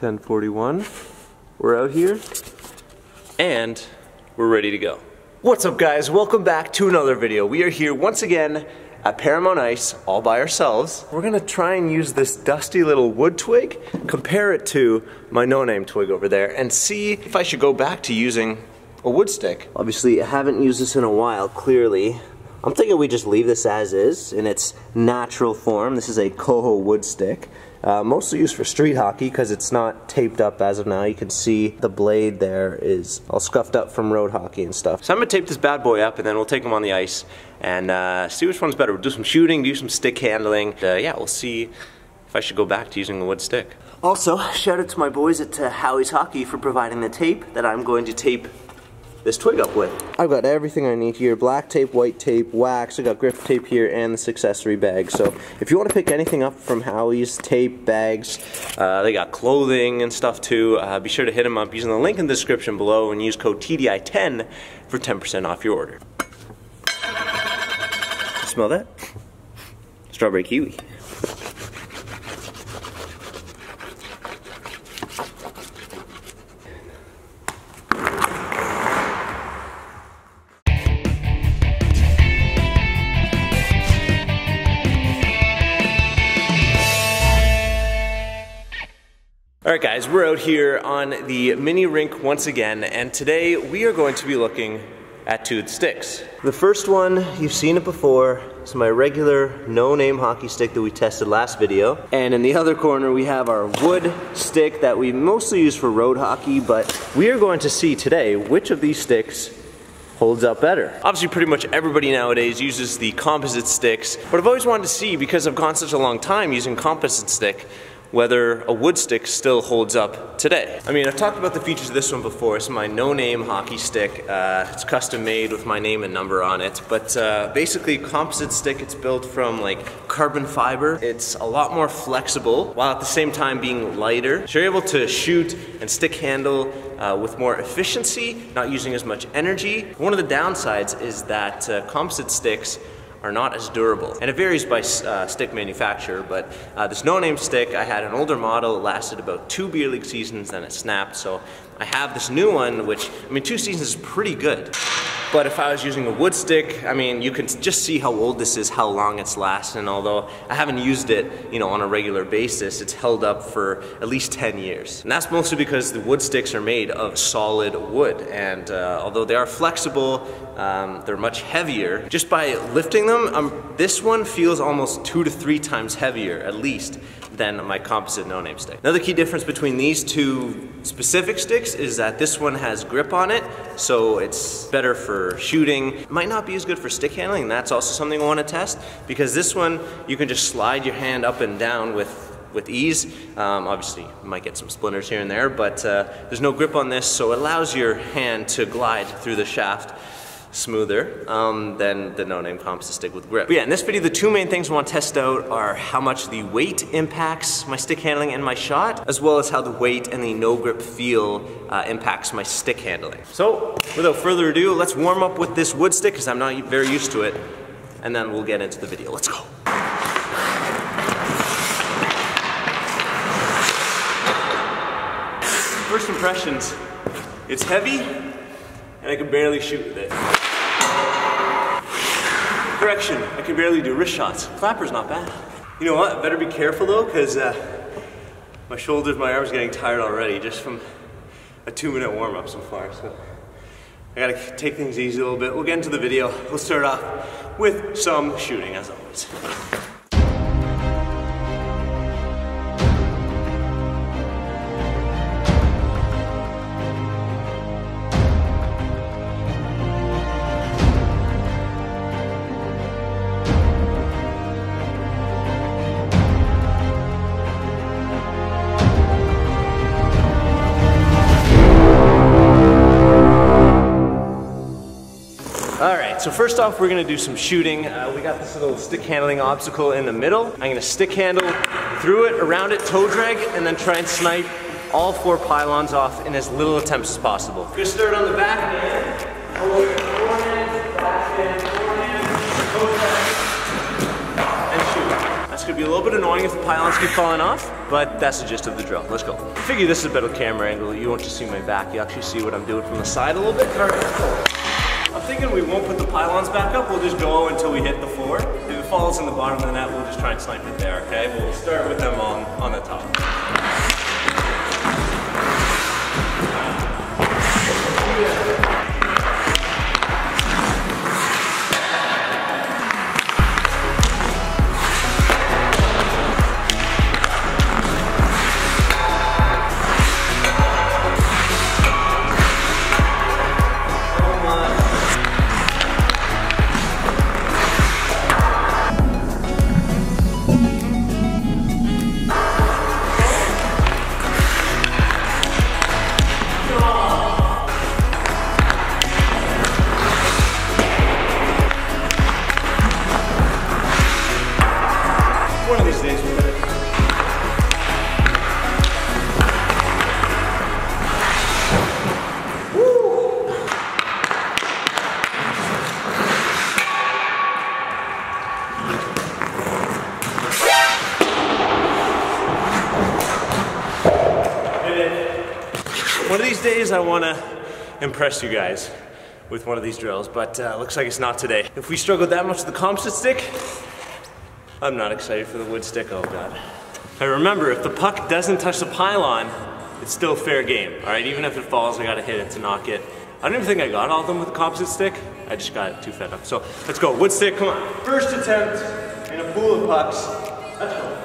1041. We're out here and we're ready to go. What's up guys? Welcome back to another video. We are here once again at Paramount Ice all by ourselves. We're gonna try and use this dusty little wood twig, compare it to my no-name twig over there and see if I should go back to using a wood stick. Obviously I haven't used this in a while, clearly. I'm thinking we just leave this as is in its natural form. This is a Koho wood stick. Uh, mostly used for street hockey because it's not taped up as of now. You can see the blade there is all scuffed up from road hockey and stuff. So I'm gonna tape this bad boy up and then we'll take them on the ice and uh, see which one's better. We'll do some shooting, do some stick handling. Uh, yeah, we'll see if I should go back to using the wood stick. Also, shout out to my boys at uh, Howies Hockey for providing the tape that I'm going to tape this twig up with. I've got everything I need here, black tape, white tape, wax, I got grip tape here, and this accessory bag. So if you want to pick anything up from Howies, tape, bags, uh, they got clothing and stuff too, uh, be sure to hit them up using the link in the description below and use code TDI10 for 10% off your order. Smell that? Strawberry kiwi. All right guys, we're out here on the mini rink once again, and today we are going to be looking at toothed sticks. The first one, you've seen it before, it's my regular no-name hockey stick that we tested last video. And in the other corner we have our wood stick that we mostly use for road hockey, but we are going to see today which of these sticks holds up better. Obviously pretty much everybody nowadays uses the composite sticks, but I've always wanted to see, because I've gone such a long time using composite stick, whether a wood stick still holds up today. I mean, I've talked about the features of this one before. It's my no-name hockey stick. Uh, it's custom made with my name and number on it, but uh, basically composite stick, it's built from like carbon fiber. It's a lot more flexible while at the same time being lighter. So you're able to shoot and stick handle uh, with more efficiency, not using as much energy. One of the downsides is that uh, composite sticks are not as durable. And it varies by uh, stick manufacturer, but uh, this no-name stick, I had an older model, it lasted about two beer league seasons, then it snapped, so I have this new one, which, I mean, two seasons is pretty good. But if I was using a wood stick, I mean, you can just see how old this is, how long it's lasted, and although I haven't used it, you know, on a regular basis, it's held up for at least 10 years. And that's mostly because the wood sticks are made of solid wood, and uh, although they are flexible, um, they're much heavier. Just by lifting them, um, this one feels almost two to three times heavier, at least, than my composite no-name stick. Another key difference between these two specific sticks is that this one has grip on it, so it's better for shooting. Might not be as good for stick handling, and that's also something I want to test, because this one, you can just slide your hand up and down with with ease. Um, obviously, you might get some splinters here and there, but uh, there's no grip on this, so it allows your hand to glide through the shaft smoother um, than the no-name composite stick with grip. But yeah, in this video, the two main things we want to test out are how much the weight impacts my stick handling and my shot, as well as how the weight and the no grip feel uh, impacts my stick handling. So, without further ado, let's warm up with this wood stick, because I'm not very used to it, and then we'll get into the video. Let's go. First impressions, it's heavy, and I can barely shoot with it. Correction, I can barely do wrist shots. Clapper's not bad. You know what, better be careful though, because uh, my shoulders, my arms getting tired already just from a two minute warm up so far. So I gotta take things easy a little bit. We'll get into the video. We'll start off with some shooting as always. So first off, we're gonna do some shooting. Uh, we got this little stick handling obstacle in the middle. I'm gonna stick handle through it, around it, toe drag, and then try and snipe all four pylons off in as little attempts as possible. Gonna start on the back hand. And shoot. That's gonna be a little bit annoying if the pylons keep falling off, but that's the gist of the drill. Let's go. I figure this is a better camera angle. You won't just see my back, you actually see what I'm doing from the side a little bit. Thinking we won't put the pylons back up, we'll just go until we hit the floor. If it falls in the bottom of the net, we'll just try and snipe it there, okay? We'll start with them on, on the top. One of these days I want to impress you guys with one of these drills, but uh, looks like it's not today. If we struggled that much with the composite stick, I'm not excited for the wood stick, oh god. I remember, if the puck doesn't touch the pylon, it's still fair game, all right? Even if it falls, I gotta hit it to knock it. I don't even think I got all of them with the composite stick. I just got too fed up. So let's go, wood stick, come on. First attempt in a pool of pucks. Let's go.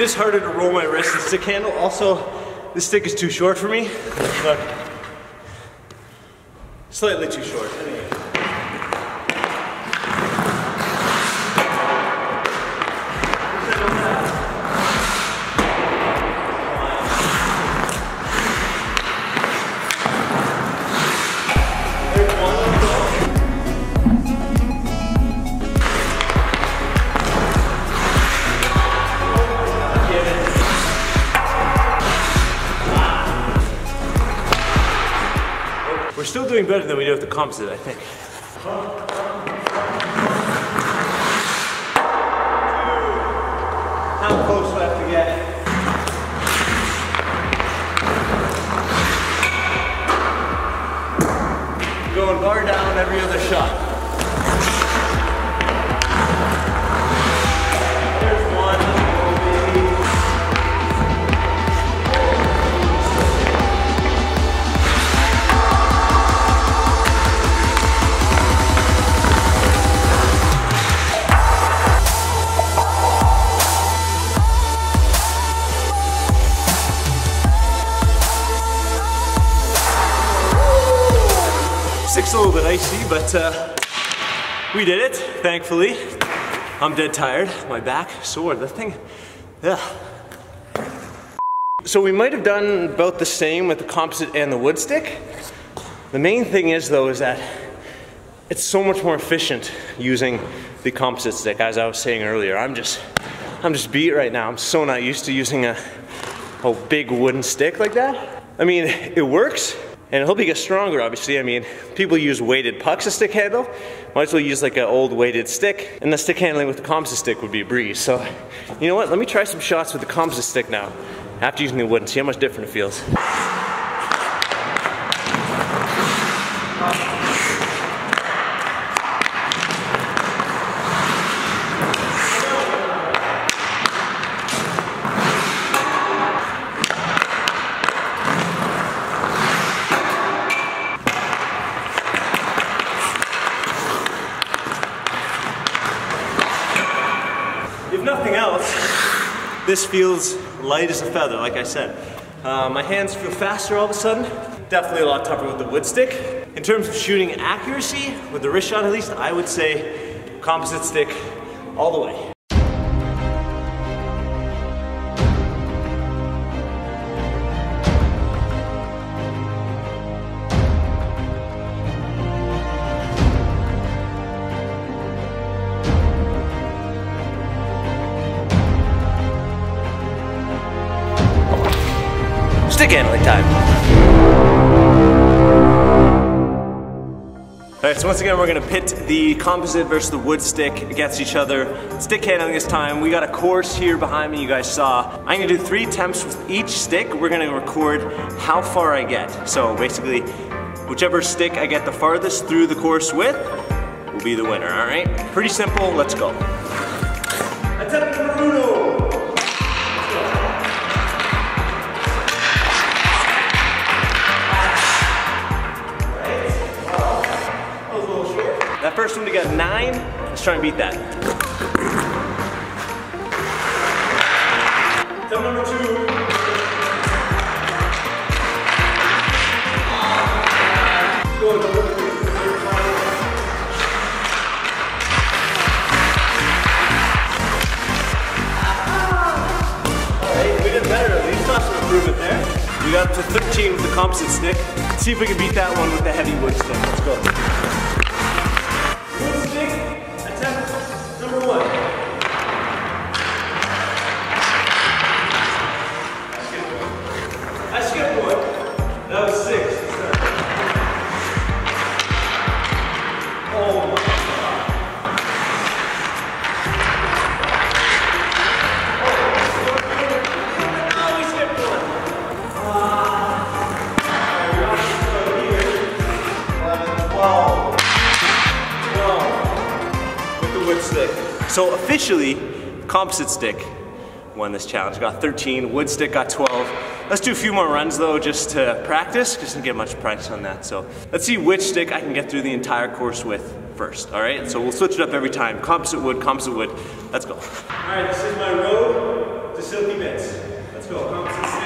It is harder to roll my wrist and stick handle. Also, this stick is too short for me. Slightly too short. Still doing better than we did with the composite, I think. How close do I have to get? Going bar down every other shot. Stick's a little bit icy, but uh, we did it, thankfully. I'm dead tired. My back sore. The thing, yeah. So we might have done about the same with the composite and the wood stick. The main thing is though is that it's so much more efficient using the composite stick. As I was saying earlier, I'm just, I'm just beat right now. I'm so not used to using a, a big wooden stick like that. I mean, it works, and it'll help you get stronger, obviously. I mean, people use weighted pucks to stick handle. Might as well use like an old weighted stick. And the stick handling with the composite stick would be a breeze. So, you know what? Let me try some shots with the composite stick now. After using the wood and see how much different it feels. This feels light as a feather, like I said. Uh, my hands feel faster all of a sudden. Definitely a lot tougher with the wood stick. In terms of shooting accuracy, with the wrist shot at least, I would say composite stick all the way. Stick handling time. Alright, so once again we're gonna pit the composite versus the wood stick against each other. Stick handling this time. We got a course here behind me you guys saw. I'm gonna do three attempts with each stick. We're gonna record how far I get. So basically, whichever stick I get the farthest through the course with will be the winner, alright? Pretty simple, let's go. Attempt number uno. One we got nine. Let's try and beat that. Number two. We got up to 13 with the composite stick. See if we can beat that Officially, composite stick won this challenge. Got 13, wood stick got 12. Let's do a few more runs though, just to practice, because didn't get much practice on that. So let's see which stick I can get through the entire course with first, all right? So we'll switch it up every time. Composite wood, composite wood. Let's go. All right, this is my road to Silky Bits. Let's go, composite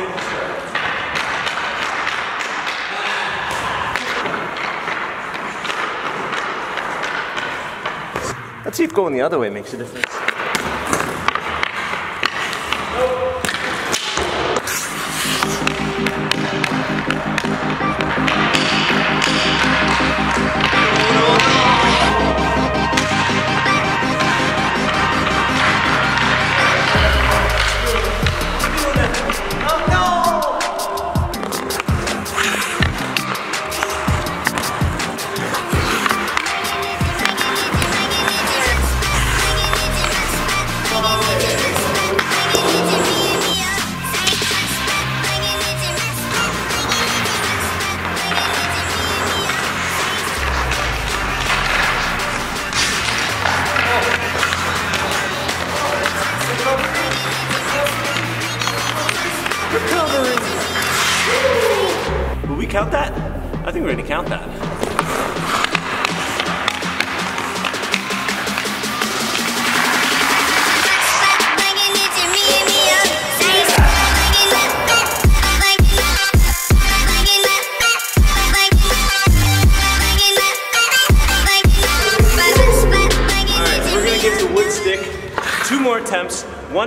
Let's see if going the other way makes a difference.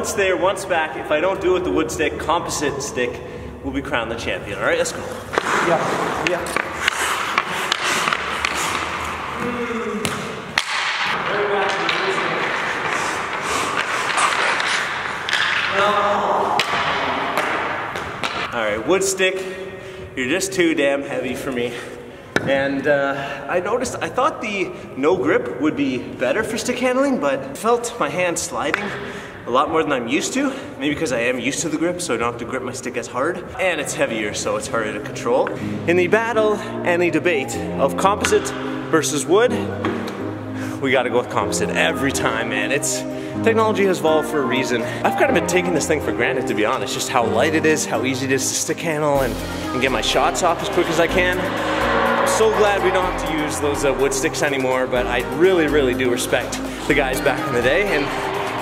Once there, once back. If I don't do it with the wood stick, composite stick will be crowned the champion. Alright, let's go. Yeah, yeah. Alright, wood stick, you're just too damn heavy for me. And uh, I noticed, I thought the no grip would be better for stick handling, but I felt my hand sliding a lot more than I'm used to. Maybe because I am used to the grip, so I don't have to grip my stick as hard. And it's heavier, so it's harder to control. In the battle and the debate of composite versus wood, we gotta go with composite every time, man. It's technology has evolved for a reason. I've kind of been taking this thing for granted, to be honest. Just how light it is, how easy it is to stick handle, and, and get my shots off as quick as I can. I'm so glad we don't have to use those uh, wood sticks anymore, but I really, really do respect the guys back in the day. And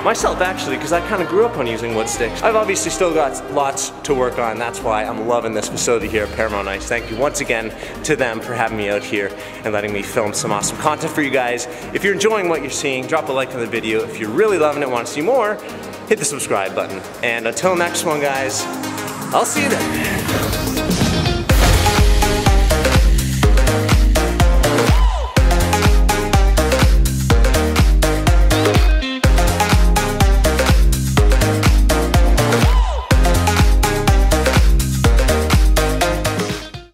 myself actually, because I kind of grew up on using wood sticks. I've obviously still got lots to work on. That's why I'm loving this facility here at Paramount Ice. Thank you once again to them for having me out here and letting me film some awesome content for you guys. If you're enjoying what you're seeing, drop a like on the video. If you're really loving it, want to see more, hit the subscribe button. And until next one, guys, I'll see you then.